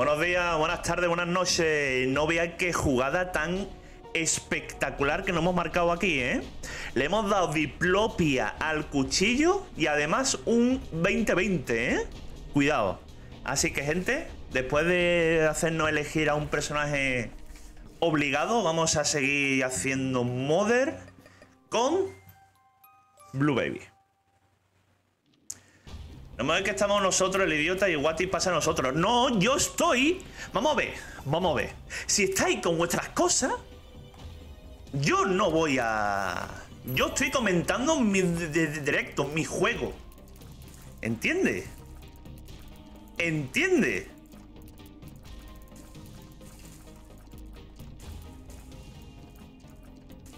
Buenos días, buenas tardes, buenas noches. No veáis qué jugada tan espectacular que nos hemos marcado aquí, ¿eh? Le hemos dado diplopia al cuchillo y además un 20-20, ¿eh? Cuidado. Así que, gente, después de hacernos elegir a un personaje obligado, vamos a seguir haciendo Mother con Blue Baby. No me que estamos nosotros, el idiota, y Wati pasa a nosotros. No, yo estoy. Vamos a ver, vamos a ver. Si estáis con vuestras cosas, yo no voy a. Yo estoy comentando mi directo, mi juego. ¿Entiende? ¿Entiende?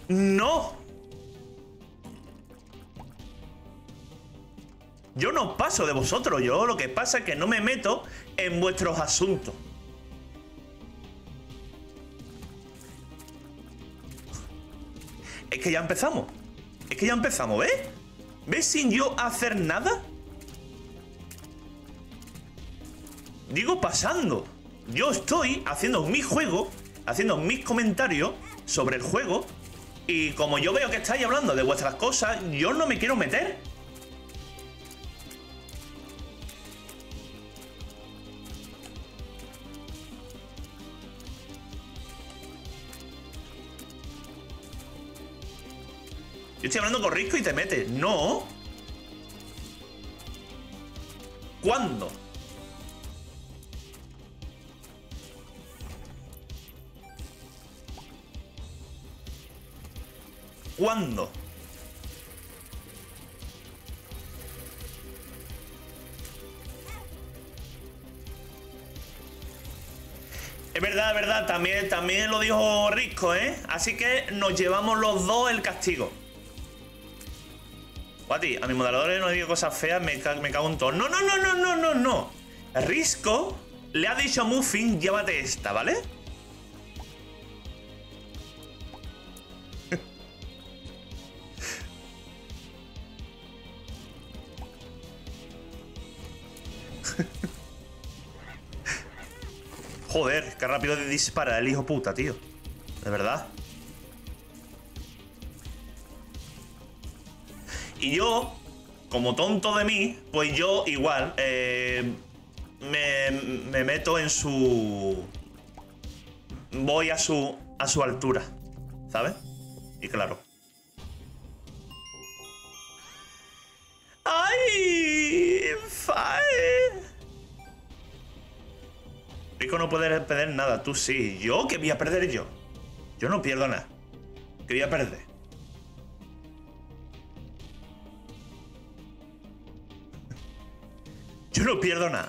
No. Yo no paso de vosotros, yo lo que pasa es que no me meto en vuestros asuntos. Es que ya empezamos. Es que ya empezamos, ¿ves? ¿Ves sin yo hacer nada? Digo pasando. Yo estoy haciendo mi juego, haciendo mis comentarios sobre el juego. Y como yo veo que estáis hablando de vuestras cosas, yo no me quiero meter. Yo estoy hablando con Risco y te metes. No. ¿Cuándo? ¿Cuándo? Es verdad, es verdad, también, también lo dijo Risco, ¿eh? Así que nos llevamos los dos el castigo. Guati, a mi moderador no digo cosas feas, me, me cago en todo. No, no, no, no, no, no, no. Risco le ha dicho a Muffin, llévate esta, ¿vale? Joder, qué rápido dispara el hijo puta, tío. De verdad. Y yo, como tonto de mí, pues yo igual eh, me, meto en su... Voy a su, a su altura, ¿sabes? Y claro. ¡Ay! ¡Fine! Rico no puede perder nada, tú sí. ¿Yo qué voy a perder yo? Yo no pierdo nada. ¿Qué voy a perder? Yo no pierdo nada.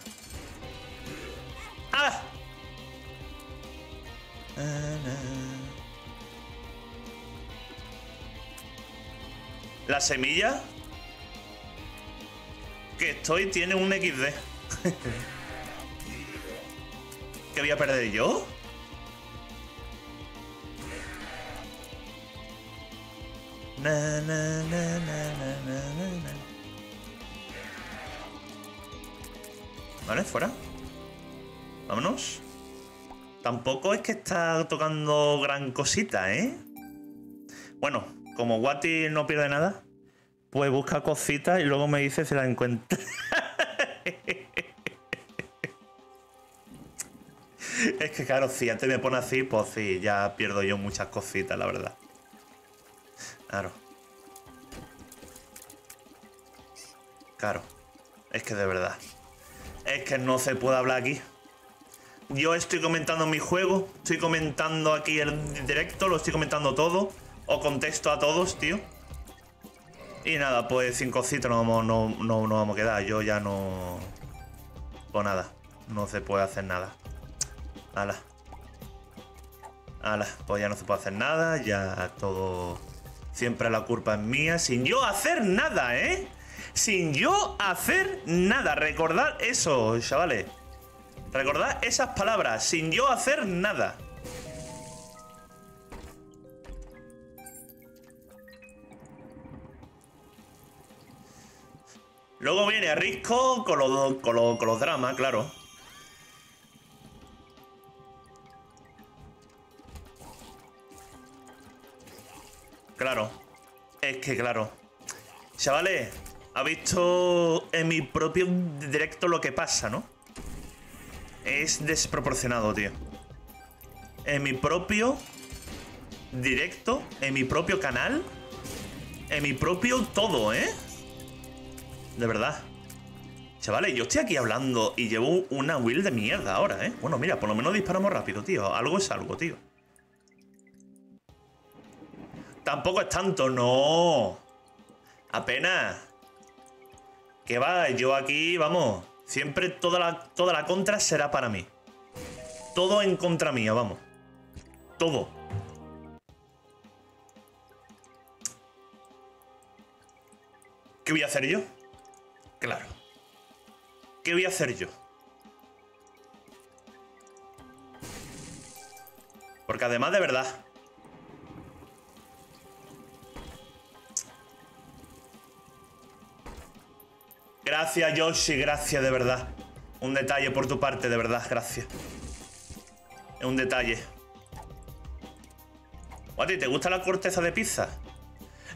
¡Ah! La semilla que estoy tiene un XD. ¿Qué voy a perder yo? Vale, fuera. Vámonos. Tampoco es que está tocando gran cosita, ¿eh? Bueno, como Wati no pierde nada, pues busca cositas y luego me dice si la encuentra. es que claro, si antes me pone así, pues sí, ya pierdo yo muchas cositas, la verdad. Claro. Claro. Es que de verdad. Es que no se puede hablar aquí. Yo estoy comentando mi juego, estoy comentando aquí el directo, lo estoy comentando todo. O contesto a todos, tío. Y nada, pues cinco cositas no no, no, no vamos a quedar. Yo ya no... Pues nada, no se puede hacer nada. Hala. Hala, pues ya no se puede hacer nada, ya todo... Siempre la culpa es mía, sin yo hacer nada, ¿eh? sin yo hacer nada. Recordad eso, chavales. Recordad esas palabras, sin yo hacer nada. Luego viene a Risco con los, con los, con los dramas, claro. Claro. Es que claro. Chavales, ha visto en mi propio directo lo que pasa, ¿no? Es desproporcionado, tío. En mi propio directo, en mi propio canal, en mi propio todo, ¿eh? De verdad. Chavales, yo estoy aquí hablando y llevo una will de mierda ahora, ¿eh? Bueno, mira, por lo menos disparamos rápido, tío. Algo es algo, tío. Tampoco es tanto, no. Apenas. Que va, yo aquí, vamos. Siempre toda la, toda la contra será para mí. Todo en contra mía, vamos. Todo. ¿Qué voy a hacer yo? Claro. ¿Qué voy a hacer yo? Porque además de verdad. Gracias, Yoshi, gracias de verdad. Un detalle por tu parte, de verdad, gracias. Es un detalle. Guati, ¿te gusta la corteza de pizza?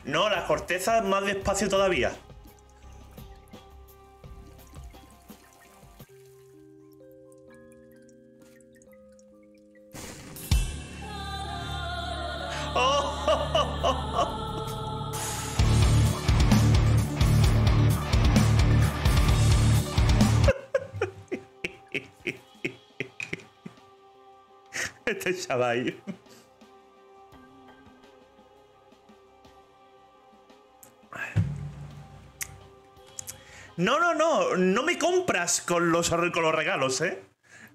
No, la corteza más despacio todavía. Este chaval. No, no, no. No me compras con los, con los regalos, ¿eh?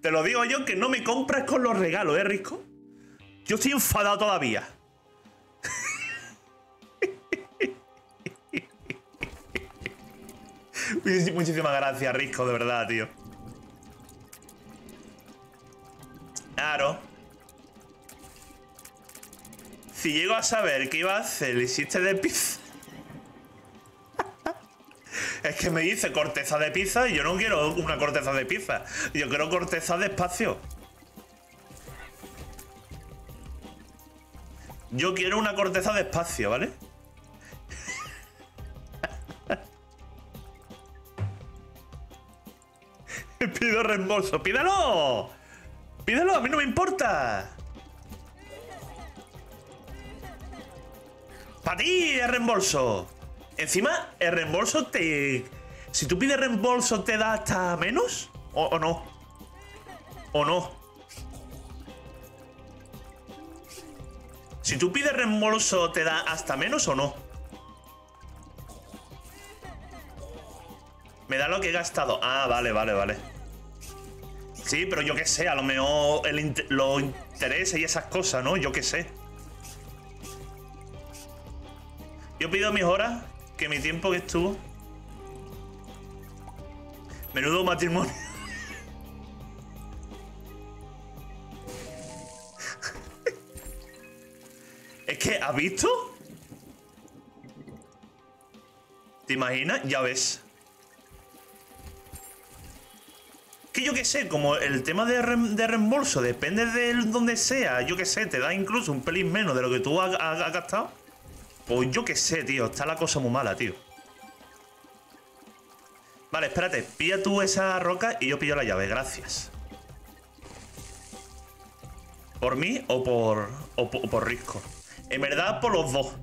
Te lo digo yo que no me compras con los regalos, ¿eh, Risco? Yo estoy enfadado todavía. Muchísimas gracias, Risco, de verdad, tío. Claro. Si llego a saber que iba a hacer el hiciste de pizza. es que me dice corteza de pizza y yo no quiero una corteza de pizza. Yo quiero corteza de espacio. Yo quiero una corteza de espacio, ¿vale? Pido reembolso. ¡Pídelo! ¡Pídelo! ¡A mí no me importa! ¡Para ti el reembolso! Encima, el reembolso te... Si tú pides reembolso, ¿te da hasta menos? ¿O, no? ¿O no? Si tú pides reembolso, ¿te da hasta menos o no? Me da lo que he gastado. Ah, vale, vale, vale. Sí, pero yo qué sé, a lo mejor el los intereses y esas cosas, ¿no? Yo qué sé. Yo pido mis horas, que mi tiempo que estuvo. Menudo matrimonio. Es que, ¿has visto? ¿Te imaginas? Ya ves. Que yo qué sé, como el tema de, reembolso depende de donde sea, yo qué sé, te da incluso un pelín menos de lo que tú has, gastado. Pues yo qué sé, tío, está la cosa muy mala, tío. Vale, espérate, pilla tú esa roca y yo pillo la llave, gracias. ¿Por mí o por, o por, Risco? En verdad, por los dos.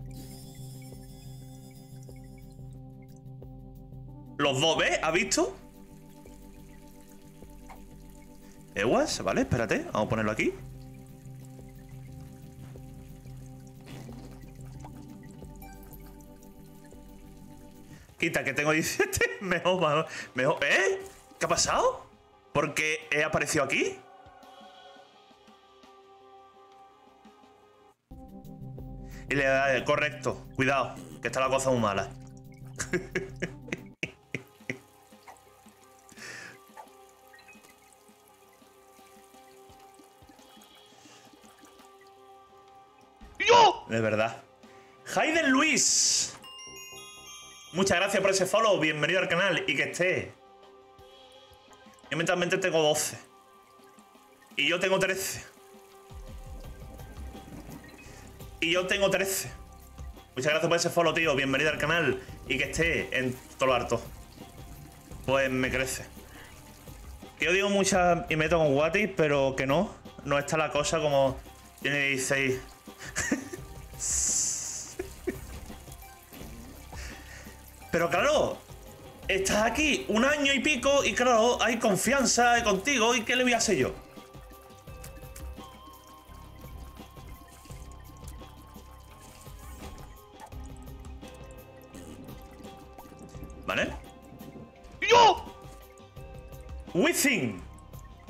Los dos, ¿ves? ¿Has visto? Ewas, vale, espérate. Vamos a ponerlo aquí. Quita, que tengo 17. Mejor, mejor. ¿Eh? ¿Qué ha pasado? ¿Por qué he aparecido aquí? Y le da, correcto, cuidado, que está la cosa muy mala. ¡Yo! De verdad. Hayden Luis. Muchas gracias por ese follow. Bienvenido al canal y que esté. Yo mentalmente tengo 12. Y yo tengo 13. Y yo tengo 13. Muchas gracias por ese follow, tío. Bienvenido al canal. Y que esté en todo lo harto. Pues me crece. Yo digo muchas y meto con Watis, pero que no. No está la cosa como tiene 16. pero claro, estás aquí un año y pico y claro, hay confianza contigo y ¿qué le voy a hacer yo? ¿Vale? ¡Yo! Wizzing.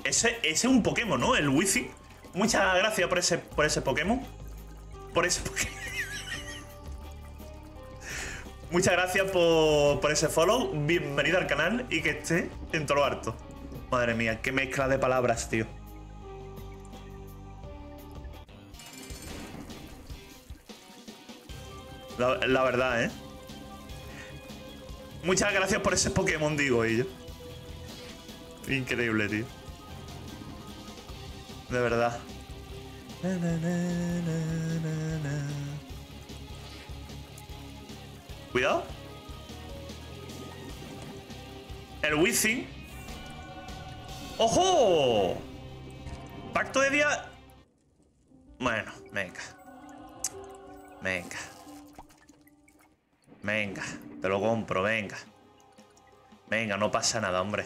Ese, ese es un Pokémon, ¿no? El Wizzing. Muchas gracias por ese, por ese Pokémon. Por ese Pokémon. Muchas gracias por, ese follow. Bienvenido al canal y que esté en todo lo harto. Madre mía, qué mezcla de palabras, tío. La, la verdad, ¿eh? Muchas gracias por ese Pokémon, digo ellos. Increíble, tío. De verdad. Cuidado. El Wizzing. ¡Ojo! Pacto de día. Bueno, venga. Venga. Venga, te lo compro, venga. Venga, no pasa nada, hombre.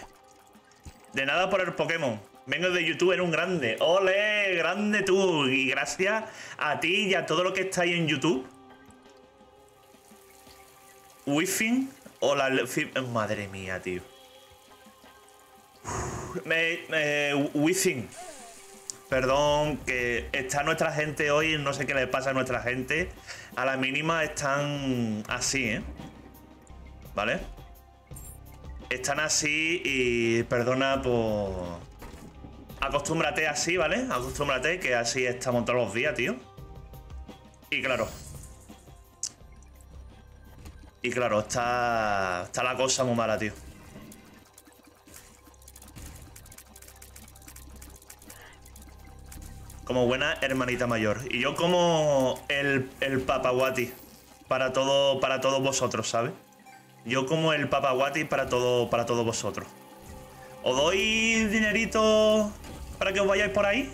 De nada por el Pokémon. Vengo de YouTube, en un grande. ¡Ole! ¡Grande tú! Y gracias a ti y a todo lo que está ahí en YouTube. Wi-Fi o la... Madre mía, tío. Me, Perdón, que está nuestra gente hoy, no sé qué le pasa a nuestra gente. A la mínima están así, ¿eh? ¿Vale? Están así y perdona por... Acostúmbrate así, ¿vale? Acostúmbrate que así estamos todos los días, tío. Y claro. Y claro, está, está la cosa muy mala, tío. Como buena hermanita mayor. Y yo como el, el papaguati para, todo, para todos vosotros, ¿sabes? Yo como el papaguati para, todo, para todos vosotros. ¿Os doy dinerito para que os vayáis por ahí?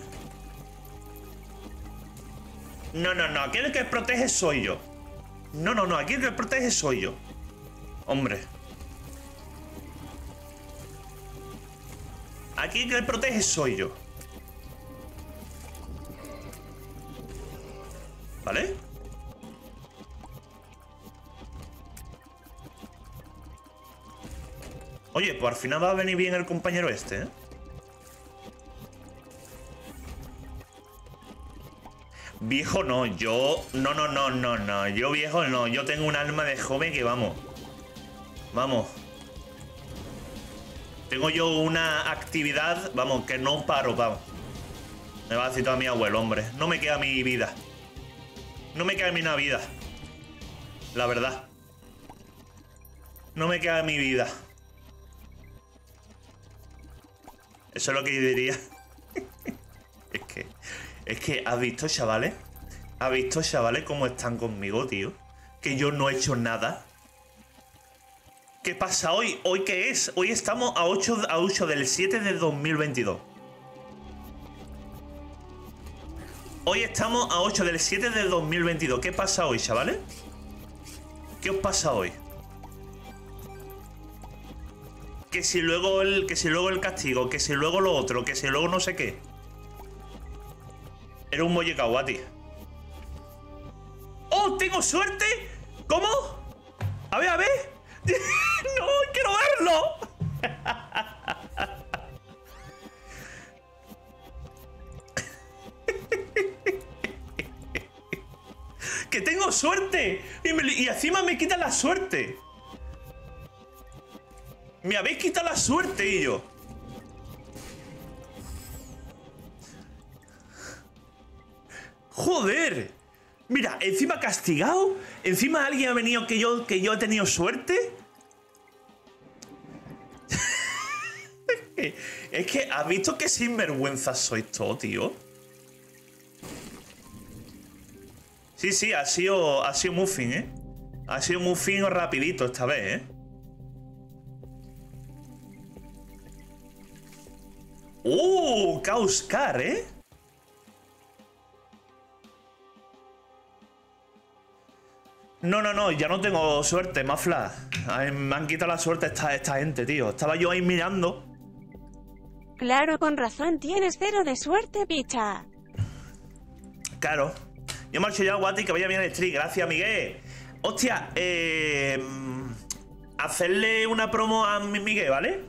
No, no, no. Aquí el que protege soy yo. No, no, no. Aquí el que protege soy yo. Hombre. Aquí el que protege soy yo. ¿Vale? Oye, pues al final va a venir bien el compañero este, ¿eh? Viejo no, yo... No, no, no, no, no. Yo viejo no. Yo tengo un alma de joven que vamos. Vamos. Tengo yo una actividad, vamos, que no paro, vamos. Me va a todo a mi abuelo, hombre. No me queda mi vida. No me queda mi vida. La verdad. No me queda mi vida. Eso es lo que diría. es que... Es que, ¿has visto, chavales? ¿Has visto, chavales, cómo están conmigo, tío? Que yo no he hecho nada. ¿Qué pasa hoy? ¿Hoy qué es? Hoy estamos a 8, a 8 del 7 de 2022. Hoy estamos a 8 del 7 del 2022. ¿Qué pasa hoy, chavales? ¿Qué os pasa hoy? Que si luego el, que si luego el castigo, que si luego lo otro, que si luego no sé qué. Era un Mollekawati. ¡Oh, tengo suerte! ¿Cómo? A ver, a ver. ¡No, quiero verlo! ¡Que tengo suerte! Y, encima me quita la suerte. Me habéis quitado la suerte, y yo. Encima castigado. Encima alguien ha venido que yo, que yo he tenido suerte. es que, ¿has visto qué sinvergüenza sois todo, tío? Sí, sí, ha sido, ha sido muy fin, ¿eh? Ha sido muy fin o rapidito esta vez, ¿eh? ¡Uh! Causcar, ¿eh? No, no, no, ya no tengo suerte, Mafla. Me han quitado la suerte esta, esta gente, tío. Estaba yo ahí mirando. Claro, con razón, tienes cero de suerte, picha. Claro. Yo marcho ya, Guati, que vaya bien el stream. Gracias, Miguel. Hostia, eh, hacerle una promo a mi Miguel, ¿vale?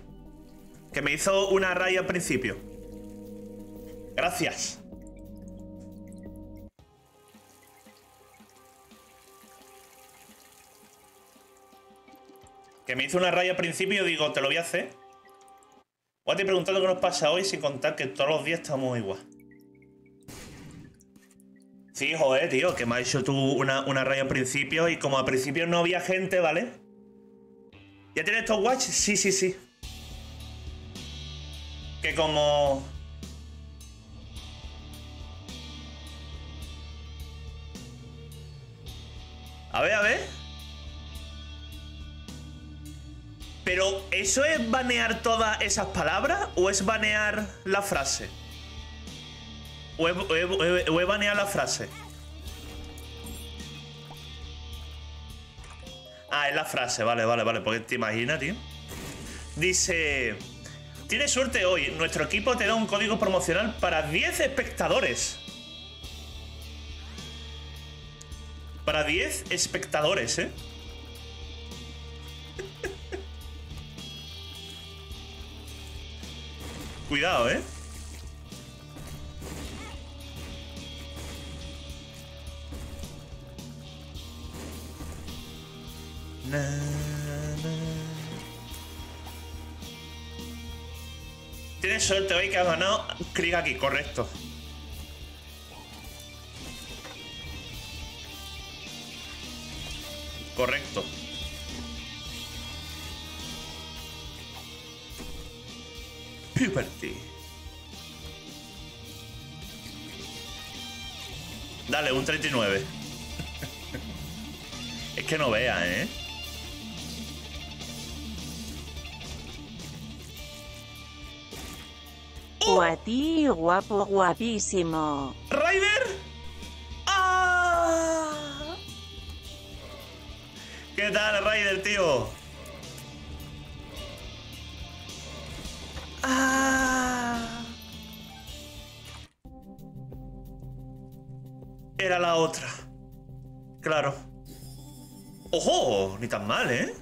Que me hizo una raya al principio. Gracias. Que me hizo una raya al principio y digo, te lo voy a hacer. Guati preguntando qué nos pasa hoy sin contar que todos los días estamos igual. Sí, joder, tío, que me ha hecho tú una, una raya al principio y como al principio no había gente, ¿vale? ¿Ya tienes estos watch? Sí, sí, sí. Que como... A ver, a ver. Pero, ¿eso es banear todas esas palabras o es banear la frase? O es, banear la frase. Ah, es la frase, vale, vale, vale. Porque te imaginas, tío. Dice. Tienes suerte hoy. Nuestro equipo te da un código promocional para 10 espectadores. Para 10 espectadores, ¿eh? Cuidado, ¿eh? Tienes suerte hoy que has ganado. Clic aquí. Correcto. Dale, un 39. es que no vea, ¿eh? Guati, guapo, guapísimo. ¿Ryder? ¡Ah! ¿Qué tal, Ryder, tío? ¿Eh?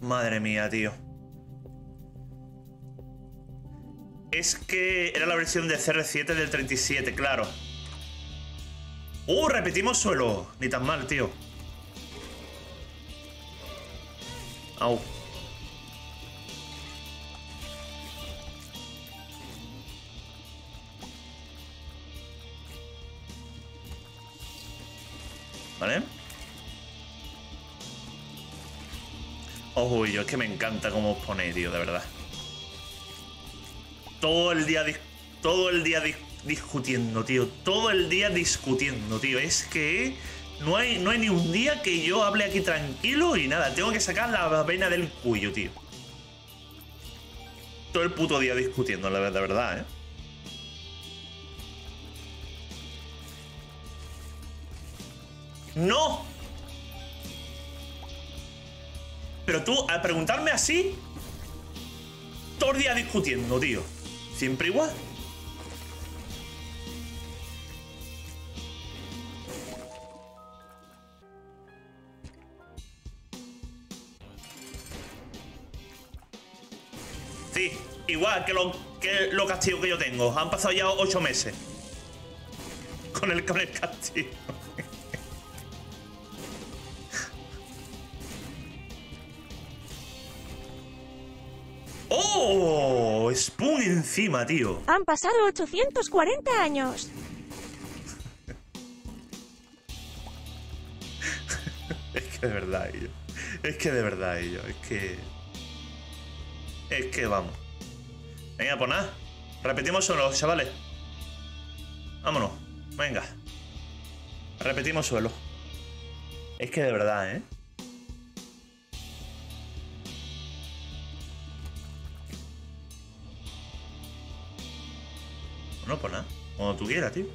Madre mía, tío. Es que era la versión de CR7 del 37, claro. ¡Uh! Repetimos suelo. Ni tan mal, tío. Au. ¿Vale? Ojo, yo es que me encanta cómo os ponéis, tío, de verdad. Todo el día, todo el día dis- discutiendo, tío. Todo el día discutiendo, tío. Es que no hay, no hay ni un día que yo hable aquí tranquilo y nada. Tengo que sacar la vena del cuello, tío. Todo el puto día discutiendo, la verdad, ¿eh? ¡No! Pero tú, al preguntarme así, todo el día discutiendo, tío. Siempre igual. Sí, igual que lo, que lo castigo que yo tengo. Han pasado ya ocho meses. Con el, con el castigo. Encima, tío. Han pasado 840 años. Es que de verdad, ello. Es que de verdad, ello. Es que. Es que vamos. Venga, pues nada. Repetimos solo, chavales. Vámonos. Venga. Repetimos suelo. Es que de verdad, ¿eh? No, pues nada. Cuando tú quieras, tío.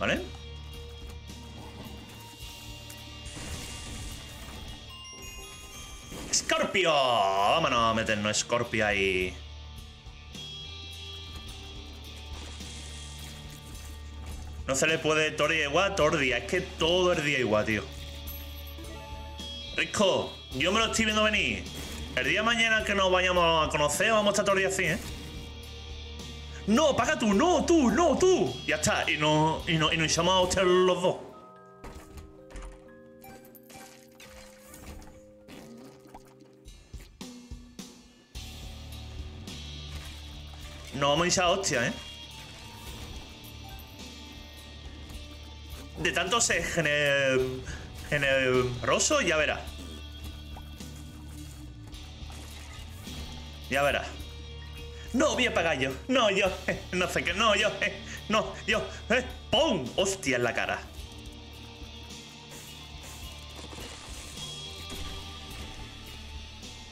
¿Vale? ¡Scorpio! Vámonos a meternos Scorpio ahí. No se le puede todo igual, todo el día. Es que todo el día igual, tío. Risco, yo me lo estoy viendo venir. El día de mañana que nos vayamos a conocer, vamos a estar todo el día así, ¿eh? No, paga tú, no, tú, no, tú. Ya está, y nos y no, y nos echamos a usted los dos. No vamos a echar hostia, ¿eh? De tanto ser gener... generoso, ya verás. Ya verás. No, voy a pagar yo. No, yo. eh, no sé qué. No, yo. eh, no, yo. Eh, ¡Pum! Hostia en la cara.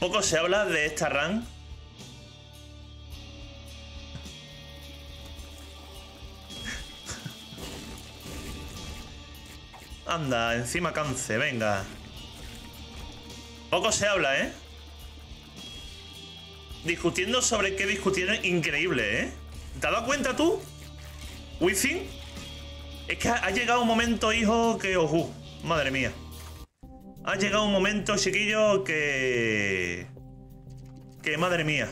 Poco se habla de esta run. Anda, encima cance, venga. Poco se habla, ¿eh? Discutiendo sobre qué discutieron, increíble, ¿eh? ¿Te has dado cuenta tú? Wizzing. Es que ha llegado un momento, hijo, que. Madre mía. Ha llegado un momento, chiquillo, que. Que madre mía.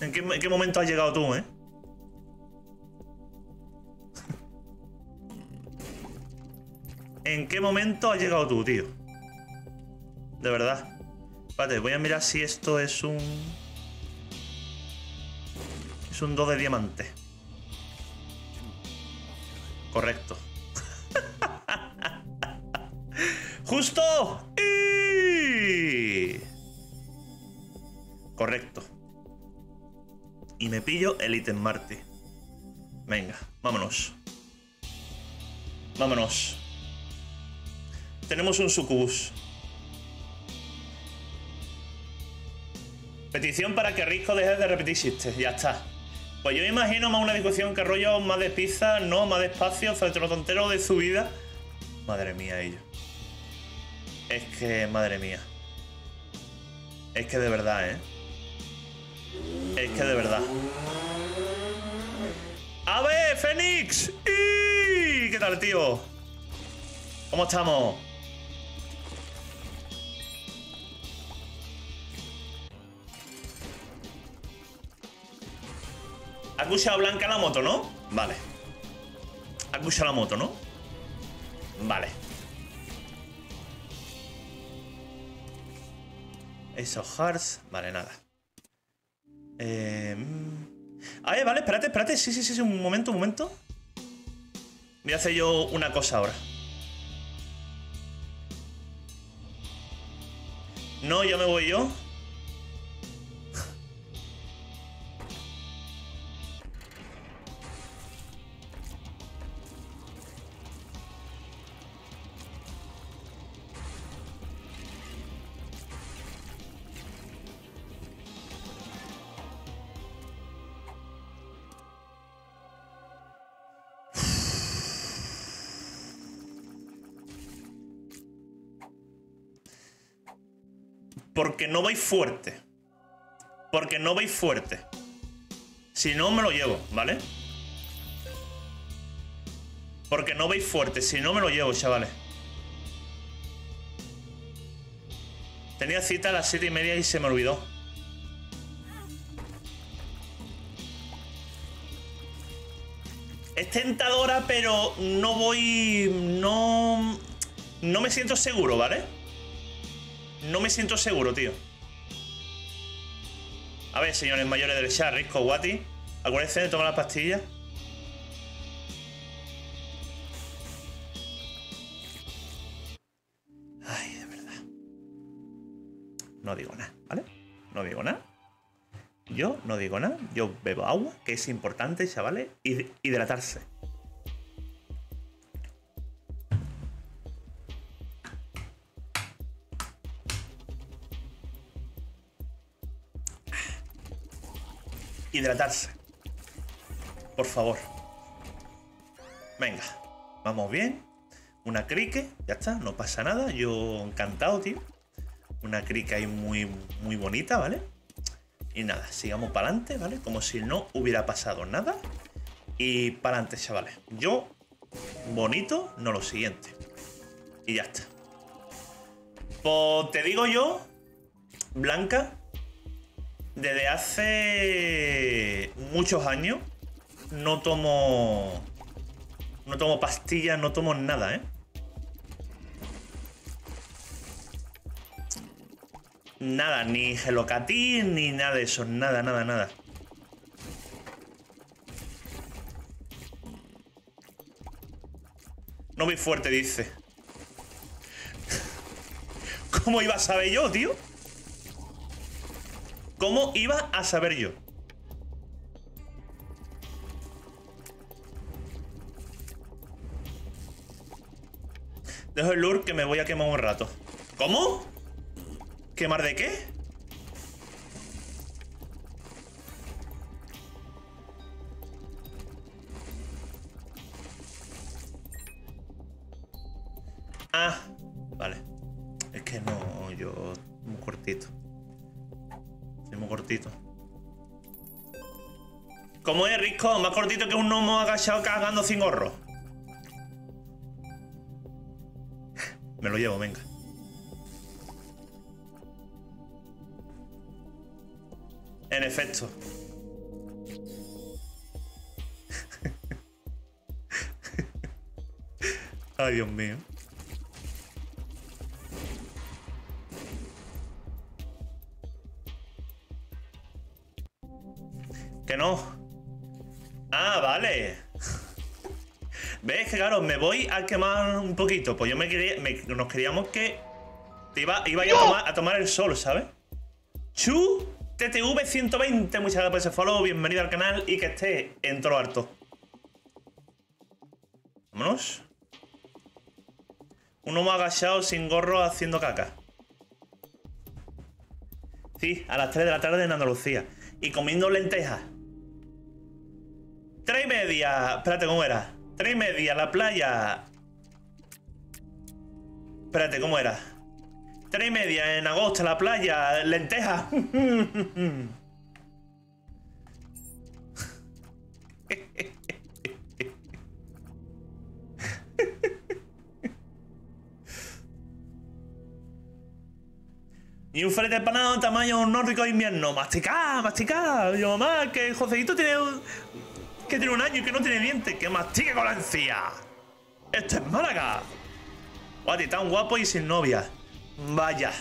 ¿En qué, en qué momento has llegado tú, eh? ¿En qué momento has llegado tú, tío? De verdad. Espérate, voy a mirar si esto es un. Es un 2 de diamante. Correcto. ¡Justo! ¡Y! Correcto. Y me pillo el ítem Marty. Venga, vámonos. Vámonos. Tenemos un sucubus. Petición para que Risco deje de repetir chistes. Ya está. Pues yo me imagino más una discusión que rollo más de no, más de espacio, frente a lo tontero de su vida. Madre mía, ellos. Es que, madre mía. Es que de verdad, ¿eh? Es que de verdad. ¡A ver, Fénix! ¿Qué tal, tío? ¿Cómo estamos? Escuchado Blanca la moto, ¿no? Vale. Escuchado la moto, ¿no? Vale. Esos hearts. Vale, nada. Eh, mm. A ver, vale, espérate, espérate. Sí, sí, sí, sí, un momento, un momento. Voy a hacer yo una cosa ahora. No, ya me voy yo. Porque no vais fuerte. Porque no vais fuerte. Si no, me lo llevo, ¿vale? Porque no veis fuerte. Si no, me lo llevo, chavales. Tenía cita a las siete y media y se me olvidó. Es tentadora, pero no voy... No... No me siento seguro, ¿vale? No me siento seguro, tío. A ver, señores mayores del chat, Risco, Wati. Acuérdense de tomar las pastillas. Ay, de verdad. No digo nada, ¿vale? no digo nada. Yo no digo nada. Yo bebo agua, que es importante, chavales, hid- hidratarse. Hidratarse. Por favor. Venga. Vamos bien. Una crique. Ya está. No pasa nada. Yo encantado, tío. Una crique ahí muy, muy bonita, ¿vale? Y nada, sigamos para adelante, ¿vale? Como si no hubiera pasado nada. Y para adelante, chavales. Yo, bonito, no lo siguiente. Y ya está. Pues te digo yo, Blanca, desde hace muchos años no tomo. No tomo pastillas, no tomo nada, ¿eh? Nada, ni gelocatín, ni nada de eso. Nada, nada, nada. No muy fuerte, dice. ¿Cómo iba a saber yo, tío? ¿Cómo iba a saber yo? Dejo el lure que me voy a quemar un rato. ¿Cómo? ¿Quemar de qué? Más cortito que un gnomo agachado cagando sin gorro. Me lo llevo, venga. En efecto. Ay, Dios mío. Que no. ¿Ves que claro, me voy a quemar un poquito? Pues yo me quería, me- nos queríamos que te iba, iba a, tomar, a tomar el sol, ¿sabes? Chu TTV 120, muchas gracias por ese follow, bienvenido al canal y que esté en todo lo harto. Vámonos. Un homo agachado sin gorro haciendo caca. Sí, a las 3 de la tarde en Andalucía. Y comiendo lentejas. Tres y media. Espérate, ¿cómo era? Tres y media, la playa. Espérate, ¿cómo era? Tres y media en agosto, la playa, lentejas. Y un filete empanado tamaño nórdico de invierno. Masticá, masticá. Yo, mamá, que Joseito tiene un, que tiene un año y que no tiene dientes. Que mastique con la encía. Esto es Málaga. Guati, tan guapo y sin novia. Vaya.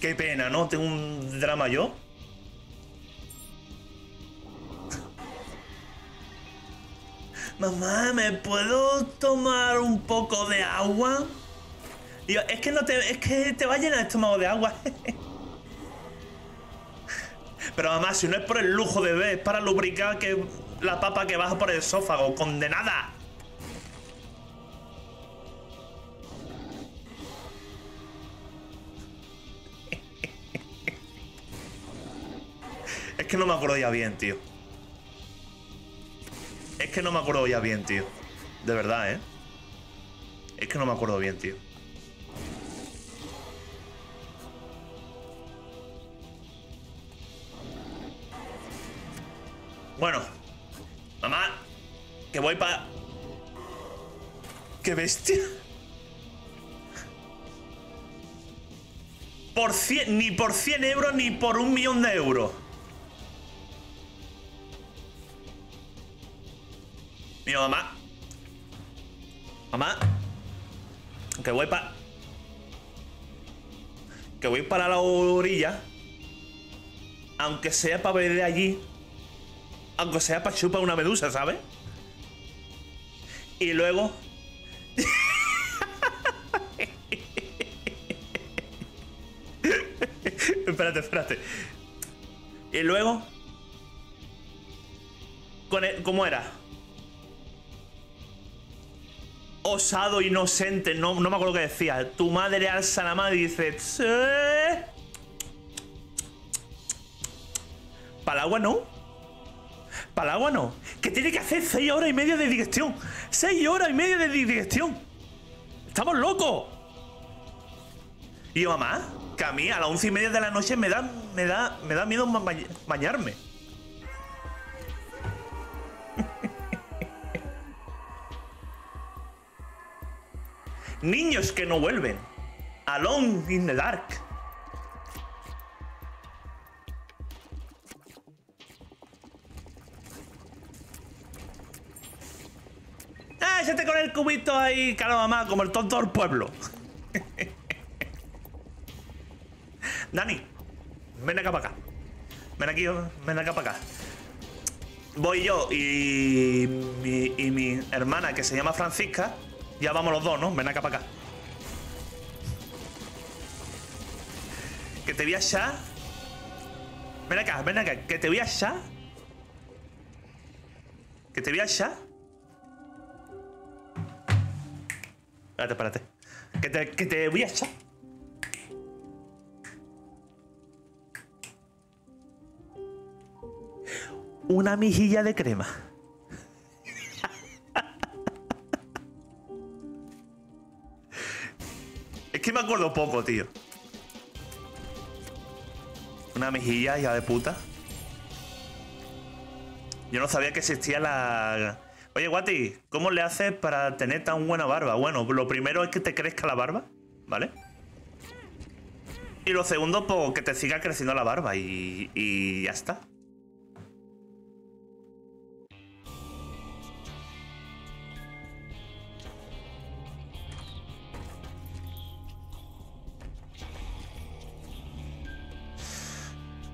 Qué pena, ¿no? Tengo un drama yo. Mamá, ¿me puedo tomar un poco de agua? Es que no te. Es que te va a llenar el estómago de agua. Pero mamá, si no es por el lujo de ver, es para lubricar que la papa que baja por el esófago, condenada. Es que no me acuerdo ya bien, tío. Es que no me acuerdo ya bien, tío. De verdad, ¿eh? Es que no me acuerdo bien, tío. Bueno, voy para... ¡Qué bestia! Por cien, ni por 100 euros ni por un millón de euros. Mi mamá. Mamá. Que voy para... Que voy para la orilla. Aunque sea para ver allí. Aunque sea para chupar una medusa, ¿sabes? Y luego... espérate, espérate. Y luego. Con el- ¿Cómo era? Osado, inocente, no, no me acuerdo qué decía. Tu madre alza la mano y dice. "Sí". Para el agua no. Para el agua no. Que tiene que hacer 6 horas y media de digestión. 6 horas y media de digestión. ¡Estamos locos! Y yo, mamá, que a mí a las once y media de la noche me da, me da, me da miedo bañarme. Niños que no vuelven. Alone in the dark. ¡Ah, échate con el cubito ahí, cara mamá, como el tonto del pueblo! Dani, ven acá para acá. Ven aquí, ven acá para acá. Voy yo y mi, hermana, que se llama Francisca. Ya vamos los dos, ¿no? Ven acá para acá. Que te voy a echar. Ven acá, ven acá. Que te voy a echar. Que te voy a echar. Espérate, espérate. Que te, que te voy a echar. Una mejilla de crema. es que me acuerdo poco, tío. Una mejilla, hija de puta. Yo no sabía que existía la. Oye, Guati, ¿cómo le haces para tener tan buena barba? Bueno, lo primero es que te crezca la barba, ¿vale? Y lo segundo, pues que te siga creciendo la barba y, y ya está.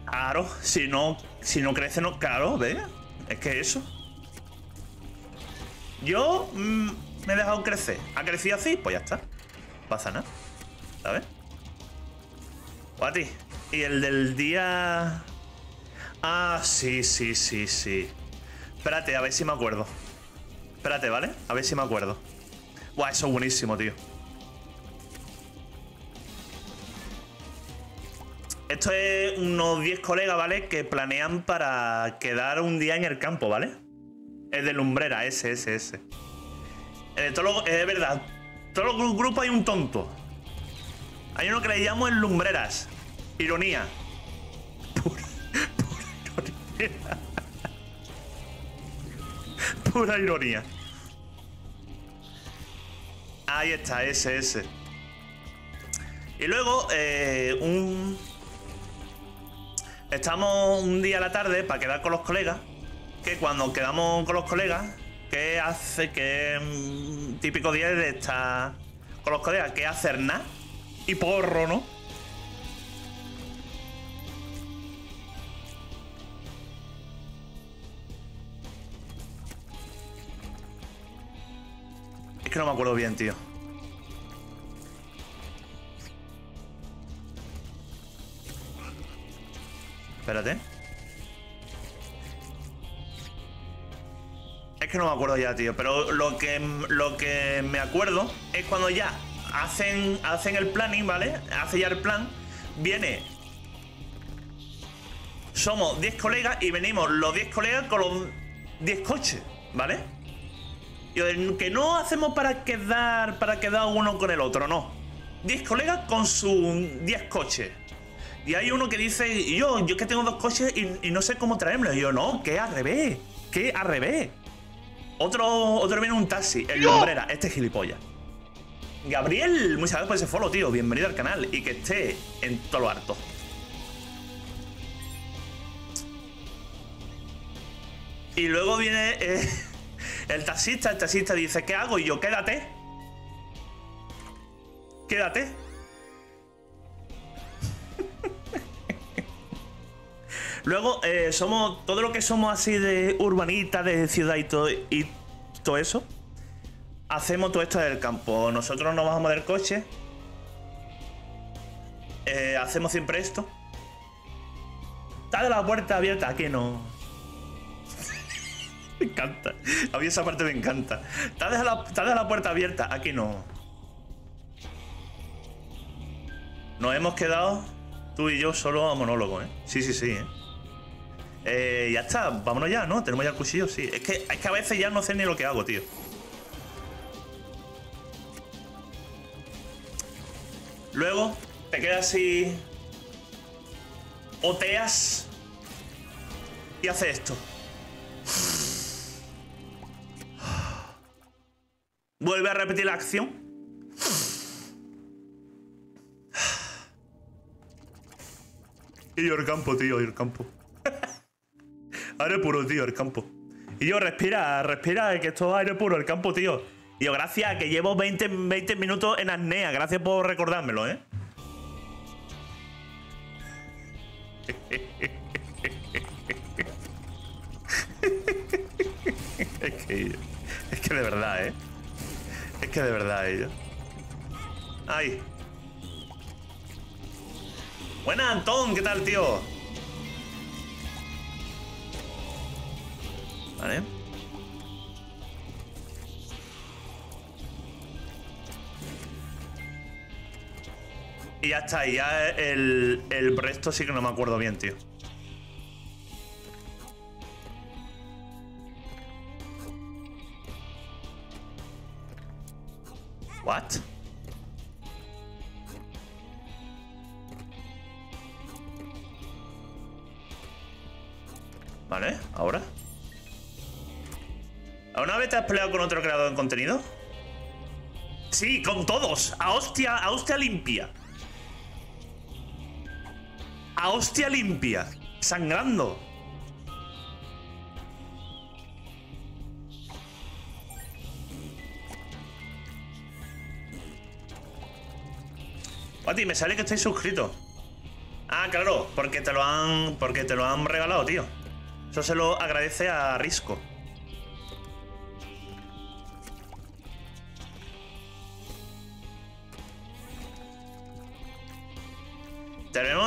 Claro, si no, si no crece, no. Claro, ve. Es que eso. Yo mm, me he dejado crecer. ¿Ha crecido así? Pues ya está. Pasa nada. ¿Sabes? Guati. Y el del día. Ah, sí, sí, sí, sí. Espérate, a ver si me acuerdo. Espérate, ¿vale? A ver si me acuerdo. Buah, eso es buenísimo, tío. Esto es unos 10 colegas, ¿vale? Que planean para quedar un día en el campo, ¿vale? Es de lumbrera, ese, ese, ese. Eh, es verdad. Todos los gru- grupos hay un tonto. Hay uno que le llamo el lumbreras. Ironía. Pura, pura ironía. Pura ironía. Ahí está, ese, ese. Y luego, eh, un. Estamos un día a la tarde para quedar con los colegas. Que cuando quedamos con los colegas, que hace que. mm, típico día de estar con los colegas, que hacer nada y porro, ¿no? Es que no me acuerdo bien, tío. Espérate. Es que no me acuerdo ya, tío. Pero lo que, lo que me acuerdo es cuando ya hacen, hacen el planning, ¿vale? Hace ya el plan. Viene. Somos 10 colegas y venimos los 10 colegas con los 10 coches, ¿vale? Y que no hacemos para quedar, para quedar uno con el otro, no. 10 colegas con sus 10 coches. Y hay uno que dice, yo, yo que tengo dos coches y, no sé cómo traérmelo. Y yo, no, que al revés, que al revés. Otro, otro viene en un taxi, el lumbrera, este es gilipollas. Gabriel, muchas gracias por ese follow, tío. Bienvenido al canal y que esté en todo lo harto. Y luego viene eh, el taxista, el taxista dice, ¿qué hago? Y yo, quédate. Quédate. Luego, eh, somos todo lo que somos así de urbanita, de ciudad y todo, y todo eso. Hacemos todo esto del campo. Nosotros nos bajamos del coche. eh, hacemos siempre esto. Está de la puerta abierta. ¿A qué no? me encanta. A mí esa parte me encanta. Está de la, puerta abierta. ¿A qué no? Nos hemos quedado tú y yo solo a monólogo, ¿eh? Sí, sí, sí, ¿eh? Eh, ya está, vámonos ya, ¿no? Tenemos ya el cuchillo, sí. Es que, es que a veces ya no sé ni lo que hago, tío. Luego te quedas así. Oteas. Y hace esto. Vuelve a repetir la acción. Y yo el campo, tío, y el campo. Aire puro, tío, el campo. Y yo, respira, respira, que esto es aire puro, el campo, tío. Y yo, gracias, que llevo 20, 20 minutos en apnea. Gracias por recordármelo, ¿eh? es que... Es que de verdad, ¿eh? Es que de verdad, ellos. ¡Ay! Buena, Antón, ¿qué tal, tío? Y ya está, y ya el, el resto sí que no me acuerdo bien, tío. What? Vale, ahora. ¿Alguna vez te has peleado con otro creador de contenido? Sí, con todos. A hostia, a hostia limpia. A hostia limpia. Sangrando. Pati, me sale que estáis suscrito. Ah, claro, porque te lo han. Porque te lo han regalado, tío. Eso se lo agradece a Risco.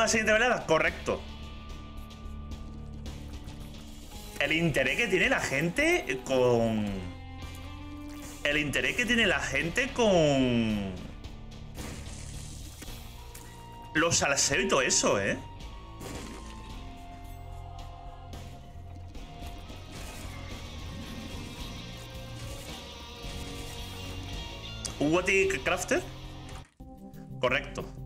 La siguiente velada? Correcto. El interés que tiene la gente con... El interés que tiene la gente con... Los salseos y todo eso, ¿eh? Wati Crafter. Correcto.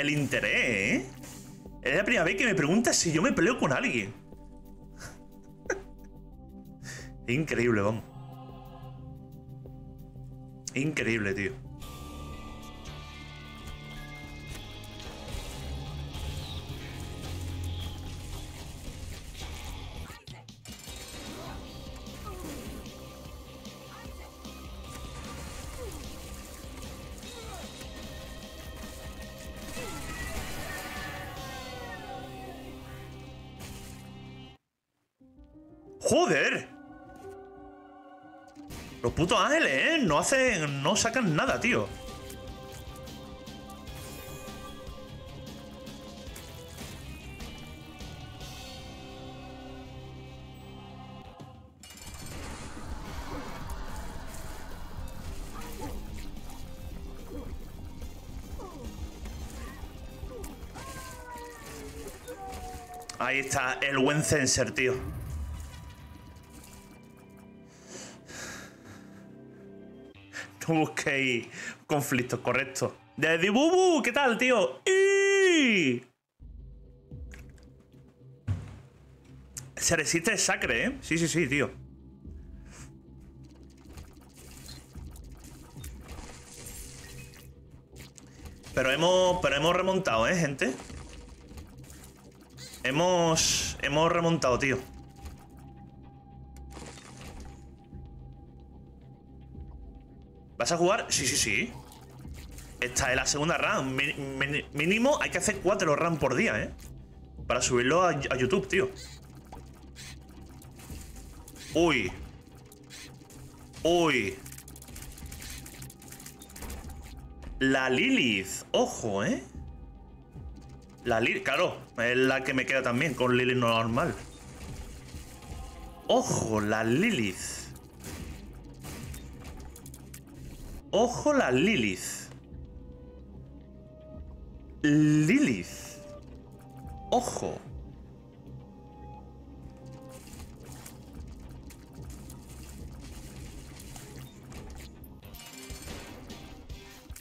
El interés, ¿eh? Es la primera vez que me preguntas si yo me peleo con alguien. Increíble, vamos. Increíble, tío. ¡Joder! Los putos ángeles, ¿eh? No hacen... No sacan nada, tío. Ahí está el buen Censer, tío. No busquéis conflictos, correcto. De Dibubu, ¿qué tal, tío? ¡Y! Se resiste el sacre, ¿eh? Sí, sí, sí, tío. Pero hemos, pero hemos remontado, ¿eh, gente? Hemos, hemos remontado, tío. ¿Vas a jugar? Sí, sí, sí. Esta es la segunda RAM. mínimo hay que hacer cuatro RAM por día, ¿eh? Para subirlo a, YouTube, tío. Uy. Uy. La Lilith. Ojo, ¿eh? La Lilith, claro, es la que me queda también con Lilith normal. Ojo, la Lilith. Ojo, la Lilith. Lilith. Ojo.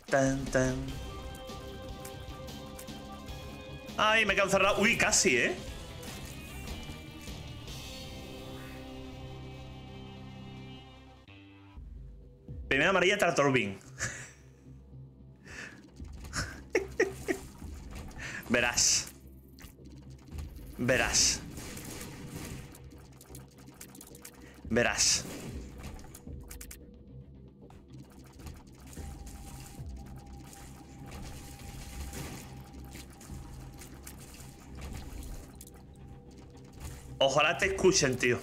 Tan, tan. Ay, me he quedado. Uy, casi, ¿eh? Primera amarilla Tratorbin. Verás. Verás. Verás. Ojalá te escuchen, tío.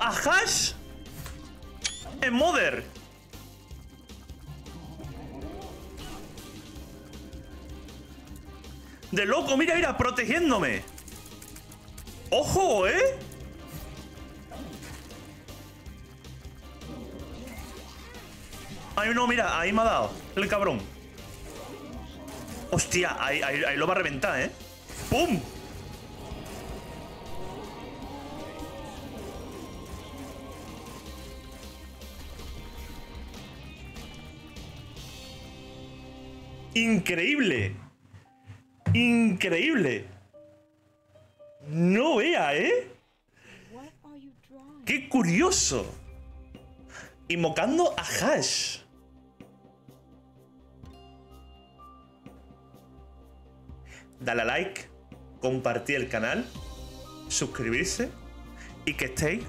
A Hash en Mother. De loco, mira, mira, protegiéndome. ¡Ojo, eh! Ay, no, mira, ahí me ha dado el cabrón. Hostia, ahí, ahí, ahí lo va a reventar, ¿eh? ¡Pum! Increíble. Increíble. No vea, ¿eh? ¡Qué curioso! Invocando a Hash. Dale a like, compartir el canal, suscribirse y que estéis